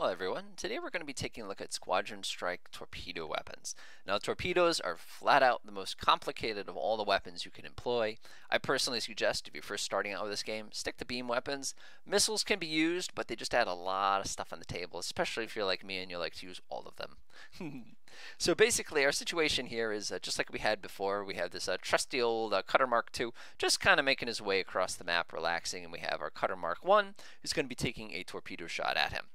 Hello everyone, today we're going to be taking a look at Squadron Strike torpedo weapons. Now torpedoes are flat out the most complicated of all the weapons you can employ. I personally suggest if you're first starting out with this game, stick to beam weapons. Missiles can be used, but they just add a lot of stuff on the table, especially if you're like me and you like to use all of them. so basically our situation here is uh, just like we had before. We have this uh, trusty old uh, Cutter Mark II just kind of making his way across the map relaxing and we have our Cutter Mark I who's going to be taking a torpedo shot at him.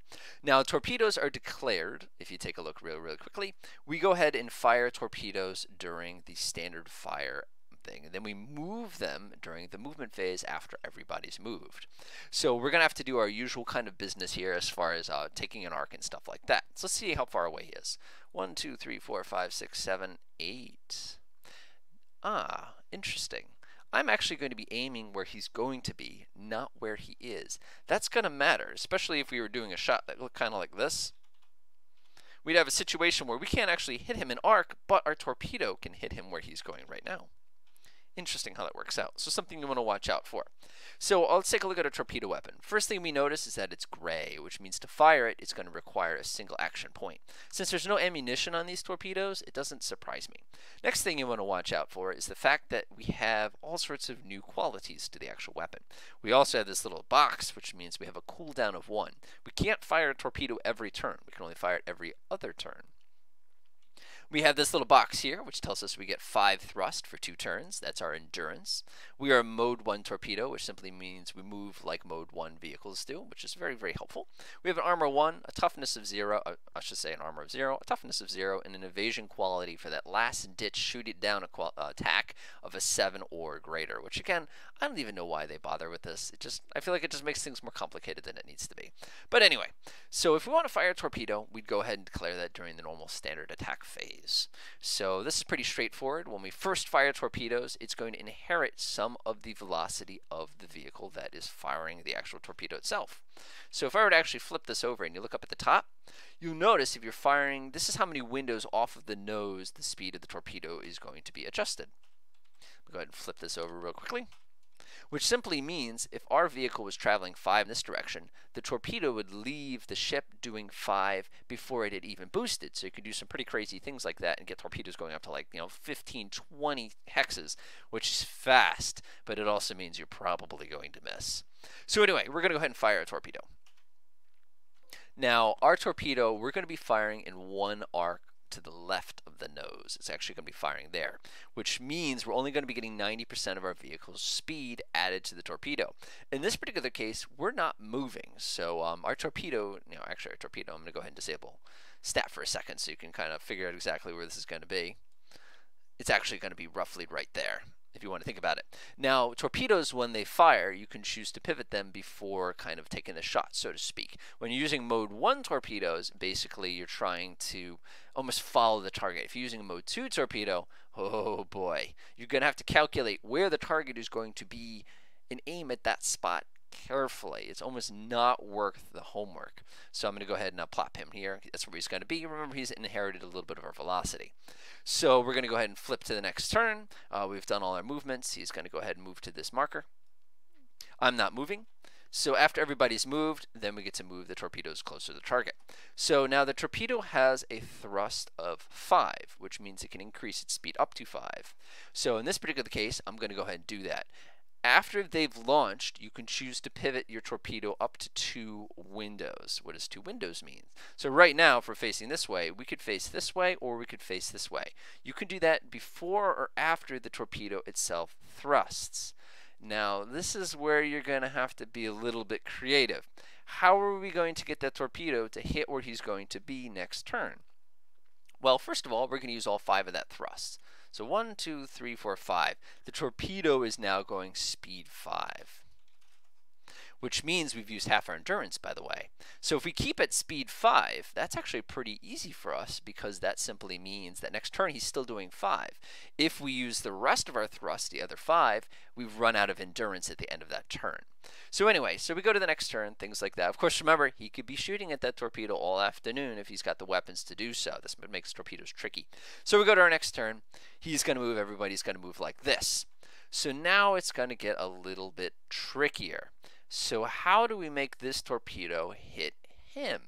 Now, torpedoes are declared, if you take a look real, really quickly. We go ahead and fire torpedoes during the standard fire thing, and then we move them during the movement phase after everybody's moved. So we're going to have to do our usual kind of business here as far as uh, taking an arc and stuff like that. So let's see how far away he is. One, two, three, four, five, six, seven, eight. Ah, interesting. I'm actually going to be aiming where he's going to be, not where he is. That's going to matter, especially if we were doing a shot that looked kind of like this. We'd have a situation where we can't actually hit him in arc, but our torpedo can hit him where he's going right now. Interesting how that works out. So something you want to watch out for. So uh, let's take a look at a torpedo weapon. First thing we notice is that it's gray, which means to fire it, it's going to require a single action point. Since there's no ammunition on these torpedoes, it doesn't surprise me. Next thing you want to watch out for is the fact that we have all sorts of new qualities to the actual weapon. We also have this little box, which means we have a cooldown of one. We can't fire a torpedo every turn. We can only fire it every other turn. We have this little box here, which tells us we get 5 thrust for 2 turns. That's our endurance. We are mode 1 torpedo, which simply means we move like mode 1 vehicles do, which is very, very helpful. We have an armor 1, a toughness of 0, uh, I should say an armor of 0, a toughness of 0, and an evasion quality for that last ditch shoot it down uh, attack of a 7 or greater, which again, I don't even know why they bother with this. It just, I feel like it just makes things more complicated than it needs to be. But anyway, so if we want to fire a torpedo, we'd go ahead and declare that during the normal standard attack phase phase. So this is pretty straightforward. When we first fire torpedoes, it's going to inherit some of the velocity of the vehicle that is firing the actual torpedo itself. So if I were to actually flip this over and you look up at the top, you'll notice if you're firing, this is how many windows off of the nose the speed of the torpedo is going to be adjusted. Go ahead and flip this over real quickly which simply means if our vehicle was traveling 5 in this direction, the torpedo would leave the ship doing 5 before it had even boosted. So you could do some pretty crazy things like that and get torpedoes going up to like, you know, 15, 20 hexes, which is fast, but it also means you're probably going to miss. So anyway, we're going to go ahead and fire a torpedo. Now, our torpedo, we're going to be firing in one arc to the left of the nose. It's actually going to be firing there, which means we're only going to be getting 90% of our vehicle's speed added to the torpedo. In this particular case, we're not moving. So um, our torpedo, you know, actually our torpedo, I'm going to go ahead and disable stat for a second so you can kind of figure out exactly where this is going to be. It's actually going to be roughly right there if you want to think about it. Now, torpedoes, when they fire, you can choose to pivot them before kind of taking the shot, so to speak. When you're using mode 1 torpedoes, basically you're trying to almost follow the target. If you're using a mode 2 torpedo, oh boy, you're going to have to calculate where the target is going to be and aim at that spot carefully. It's almost not worth the homework. So I'm going to go ahead and uh, plop him here. That's where he's going to be. Remember, he's inherited a little bit of our velocity. So we're going to go ahead and flip to the next turn. Uh, we've done all our movements. He's going to go ahead and move to this marker. I'm not moving. So after everybody's moved, then we get to move the torpedoes closer to the target. So now the torpedo has a thrust of 5, which means it can increase its speed up to 5. So in this particular case, I'm going to go ahead and do that. After they've launched, you can choose to pivot your torpedo up to two windows. What does two windows mean? So right now, if we're facing this way, we could face this way or we could face this way. You can do that before or after the torpedo itself thrusts. Now, this is where you're going to have to be a little bit creative. How are we going to get that torpedo to hit where he's going to be next turn? Well, first of all, we're going to use all five of that thrust. So one, two, three, four, five. The torpedo is now going speed 5 which means we've used half our endurance, by the way. So if we keep at speed 5, that's actually pretty easy for us because that simply means that next turn he's still doing 5. If we use the rest of our thrust, the other 5, we've run out of endurance at the end of that turn. So anyway, so we go to the next turn, things like that. Of course, remember, he could be shooting at that torpedo all afternoon if he's got the weapons to do so. This makes torpedoes tricky. So we go to our next turn. He's going to move, everybody's going to move like this. So now it's going to get a little bit trickier. So how do we make this torpedo hit him?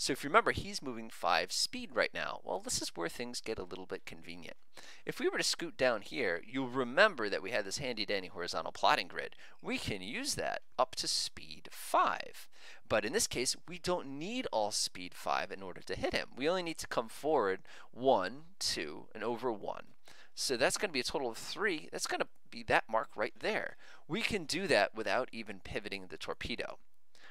So if you remember, he's moving 5 speed right now. Well, this is where things get a little bit convenient. If we were to scoot down here, you'll remember that we had this handy dandy horizontal plotting grid. We can use that up to speed 5. But in this case, we don't need all speed 5 in order to hit him. We only need to come forward 1, 2, and over 1. So that's going to be a total of 3. That's going to be that mark right there. We can do that without even pivoting the torpedo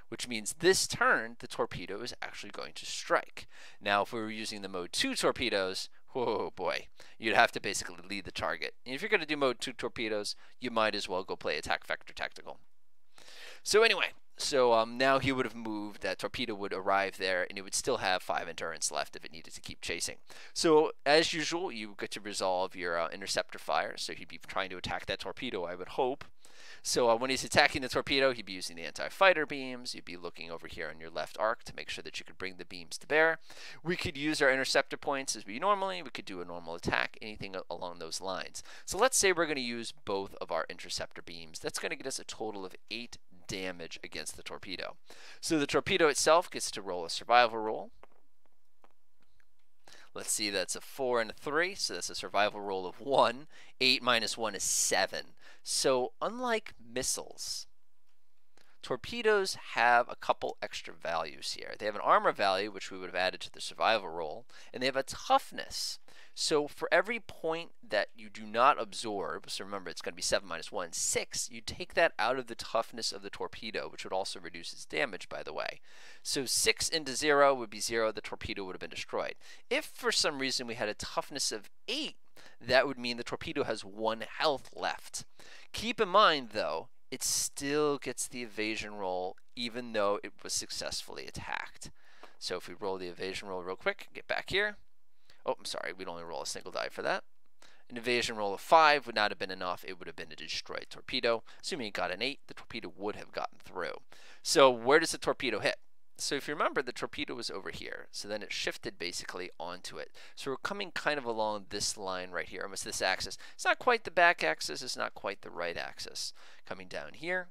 which means this turn the torpedo is actually going to strike. Now if we were using the mode 2 torpedoes, oh boy, you'd have to basically lead the target. And if you're going to do mode 2 torpedoes, you might as well go play attack vector tactical. So anyway, so um, now he would have moved, that torpedo would arrive there, and it would still have 5 endurance left if it needed to keep chasing. So as usual, you get to resolve your uh, interceptor fire, so he'd be trying to attack that torpedo, I would hope. So uh, when he's attacking the torpedo, he'd be using the anti-fighter beams. You'd be looking over here on your left arc to make sure that you could bring the beams to bear. We could use our interceptor points as we normally. We could do a normal attack, anything along those lines. So let's say we're going to use both of our interceptor beams. That's going to get us a total of 8 damage against the torpedo. So the torpedo itself gets to roll a survival roll. Let's see, that's a 4 and a 3, so that's a survival roll of 1. 8 minus 1 is 7. So unlike missiles, torpedoes have a couple extra values here. They have an armor value, which we would have added to the survival roll, and they have a toughness. So for every point that you do not absorb, so remember it's going to be 7 minus 1, 6, you take that out of the toughness of the torpedo, which would also reduce its damage, by the way. So 6 into 0 would be 0, the torpedo would have been destroyed. If for some reason we had a toughness of 8, that would mean the torpedo has 1 health left. Keep in mind, though, it still gets the evasion roll even though it was successfully attacked. So if we roll the evasion roll real quick, get back here, Oh, I'm sorry, we'd only roll a single die for that. An evasion roll of 5 would not have been enough. It would have been a destroyed torpedo. Assuming it got an 8, the torpedo would have gotten through. So where does the torpedo hit? So if you remember, the torpedo was over here. So then it shifted basically onto it. So we're coming kind of along this line right here, almost this axis. It's not quite the back axis. It's not quite the right axis. Coming down here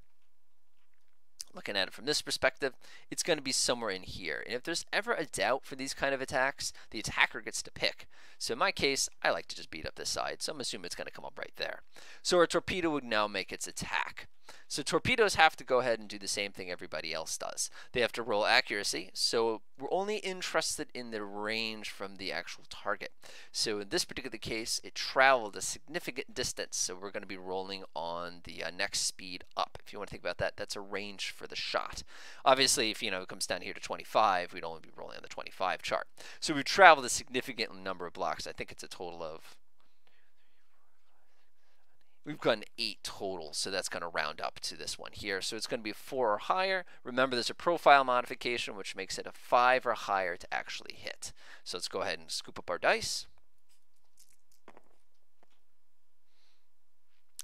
looking at it from this perspective, it's going to be somewhere in here. And if there's ever a doubt for these kind of attacks, the attacker gets to pick. So in my case, I like to just beat up this side, so I'm assuming it's going to come up right there. So our torpedo would now make its attack. So torpedoes have to go ahead and do the same thing everybody else does. They have to roll accuracy, so we're only interested in the range from the actual target. So in this particular case, it traveled a significant distance, so we're going to be rolling on the uh, next speed up. If you want to think about that, that's a range for the shot. Obviously, if you know it comes down here to 25, we'd only be rolling on the 25 chart. So we've traveled a significant number of blocks. I think it's a total of We've gotten eight total, so that's going to round up to this one here. So it's going to be four or higher. Remember, there's a profile modification, which makes it a five or higher to actually hit. So let's go ahead and scoop up our dice.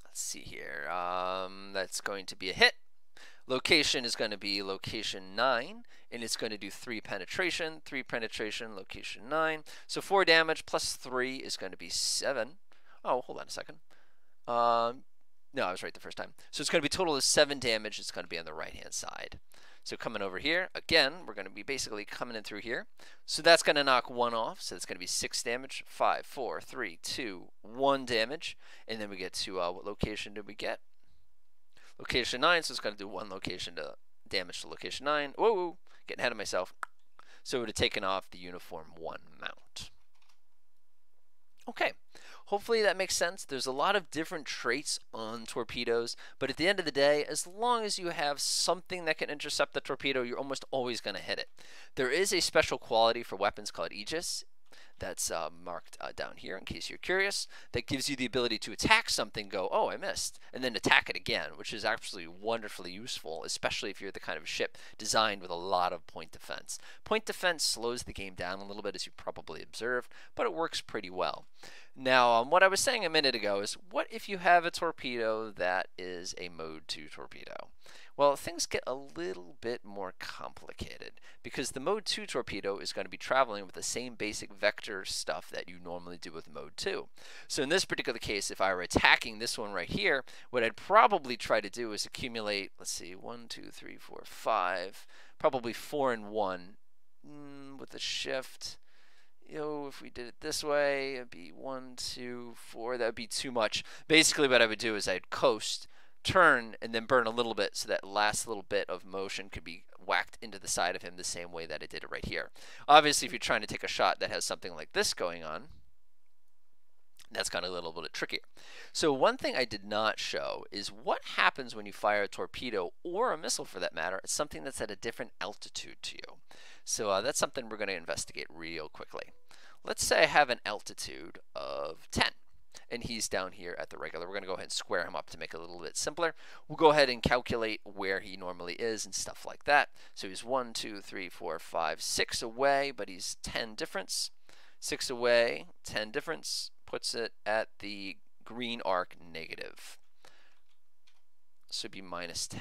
Let's see here. Um, that's going to be a hit. Location is going to be location 9, and it's going to do 3 penetration, 3 penetration, location 9. So 4 damage plus 3 is going to be 7. Oh, hold on a second. Um, no, I was right the first time. So it's going to be total of 7 damage. It's going to be on the right-hand side. So coming over here, again, we're going to be basically coming in through here. So that's going to knock 1 off. So it's going to be 6 damage. 5, 4, 3, 2, 1 damage. And then we get to, uh, what location did we get? Location 9, so it's going to do 1 location to damage to location 9. Whoa, whoa, getting ahead of myself. So it would have taken off the uniform 1 mount. Okay, hopefully that makes sense. There's a lot of different traits on torpedoes, but at the end of the day, as long as you have something that can intercept the torpedo, you're almost always going to hit it. There is a special quality for weapons called Aegis that's uh, marked uh, down here in case you're curious. That gives you the ability to attack something, go, oh, I missed, and then attack it again, which is actually wonderfully useful, especially if you're the kind of ship designed with a lot of point defense. Point defense slows the game down a little bit, as you probably observed, but it works pretty well. Now, um, what I was saying a minute ago is, what if you have a torpedo that is a Mode 2 torpedo? Well, things get a little bit more complicated because the Mode 2 torpedo is going to be traveling with the same basic vector stuff that you normally do with Mode 2. So in this particular case, if I were attacking this one right here, what I'd probably try to do is accumulate, let's see, one, two, three, four, five, probably 4 and 1 mm, with a shift, you know, if we did it this way, it'd be one, two, four. That would be too much. Basically, what I would do is I'd coast, turn, and then burn a little bit so that last little bit of motion could be whacked into the side of him the same way that I did it right here. Obviously, if you're trying to take a shot that has something like this going on, that's of a little bit trickier. So one thing I did not show is what happens when you fire a torpedo or a missile for that matter. It's something that's at a different altitude to you. So uh, that's something we're going to investigate real quickly. Let's say I have an altitude of 10 and he's down here at the regular. We're going to go ahead and square him up to make it a little bit simpler. We'll go ahead and calculate where he normally is and stuff like that. So he's 1, 2, 3, 4, 5, 6 away, but he's 10 difference. 6 away, 10 difference, puts it at the green arc negative. So it'd be minus 10.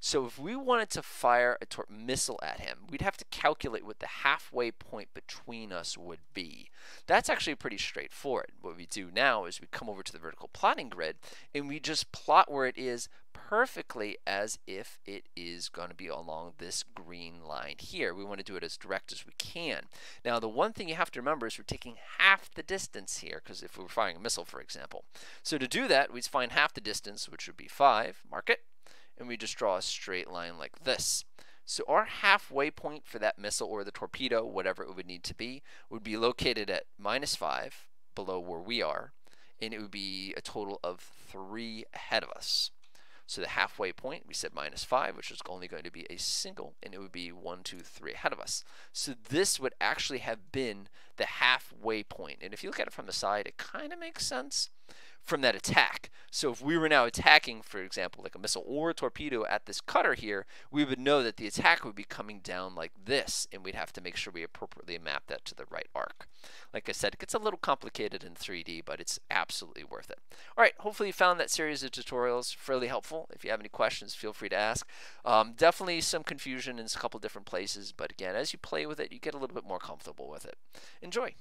So if we wanted to fire a missile at him, we'd have to calculate what the halfway point between us would be. That's actually pretty straightforward. What we do now is we come over to the vertical plotting grid and we just plot where it is perfectly as if it is going to be along this green line here. We want to do it as direct as we can. Now the one thing you have to remember is we're taking half the distance here because if we were firing a missile for example. So to do that we'd find half the distance which would be 5, mark it, and we just draw a straight line like this. So our halfway point for that missile or the torpedo, whatever it would need to be, would be located at minus 5 below where we are, and it would be a total of 3 ahead of us. So the halfway point, we said minus 5, which is only going to be a single, and it would be 1, 2, 3 ahead of us. So this would actually have been the halfway point. And if you look at it from the side, it kind of makes sense from that attack. So if we were now attacking, for example, like a missile or a torpedo at this cutter here, we would know that the attack would be coming down like this, and we'd have to make sure we appropriately map that to the right arc. Like I said, it gets a little complicated in 3D, but it's absolutely worth it. All right, hopefully you found that series of tutorials fairly helpful. If you have any questions, feel free to ask. Um, definitely some confusion in a couple different places, but again, as you play with it, you get a little bit more comfortable with it. Enjoy!